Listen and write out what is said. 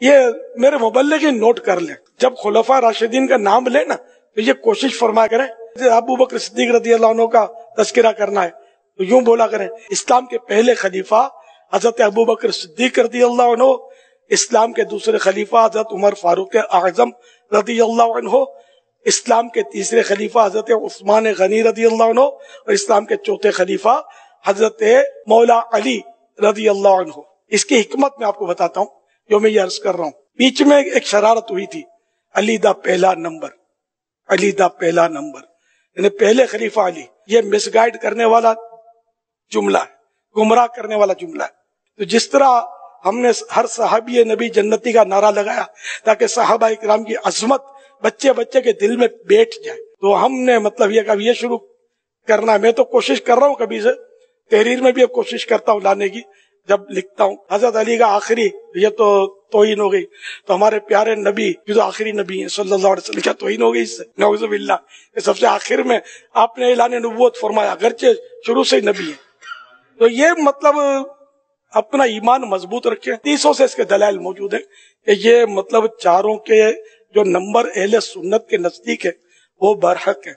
ये मेरे मुबल्ले की नोट कर ले। जब खुलफा राशिदीन का नाम ले ना तो ये कोशिश फरमा करें अबू बकर सिद्दीक रदी अल्लाह का तस्करा करना है तो यूँ बोला करें, इस्लाम के पहले खलीफा हज़रत अबू बकर सिद्दीक रदी अल्लाह इस्लाम के दूसरे खलीफा हज़रत उमर फारूक आज़म रदी अल्लाह इस्लाम के तीसरे खलीफा हज़रत उस्मान गनी रदी अल्लाह और इस्लाम के चौथे खलीफा हज़रत मौला अली रदी अल्लाह इसकी हिकमत मैं आपको बताता हूँ। जो मैं ये अर्ज़ कर रहा हूँ। बीच में एक शरारत हुई थी, अली दा पहला नंबर, अली दा पहला नंबर। यानी पहले खलीफा अली, ये मिसगाइड करने वाला जुमला है, गुमराह करने वाला जुमला है। तो जिस तरह हमने हर सहाबी नबी जन्नती का नारा लगाया, ताकि साहबा इकराम की अजमत बच्चे बच्चे के दिल में बैठ जाए। तो हमने मतलब ये कभी ये शुरू करना मैं तो कोशिश कर रहा हूँ कभी से, तहरीर में भी अब कोशिश करता हूँ लाने की जब लिखता हूँ, हज़रत अली का आखिरी, ये तो तोहिन हो गई। तो हमारे प्यारे नबी जो तो आखिरी नबी है, सल्लल्लाहु अलैहि वसल्लम, क्या तोहिन हो गई इससे? नौजुबिल्ला सबसे आखिर में आपने ऐलान नबूत फरमाया, अगरचे शुरू से ही नबी है। तो ये मतलब अपना ईमान मज़बूत रखे। तीसों से इसके दलाल मौजूद है कि ये मतलब चारों के जो नंबर अहले सुन्नत के नज़दीक है, वो बरहक है।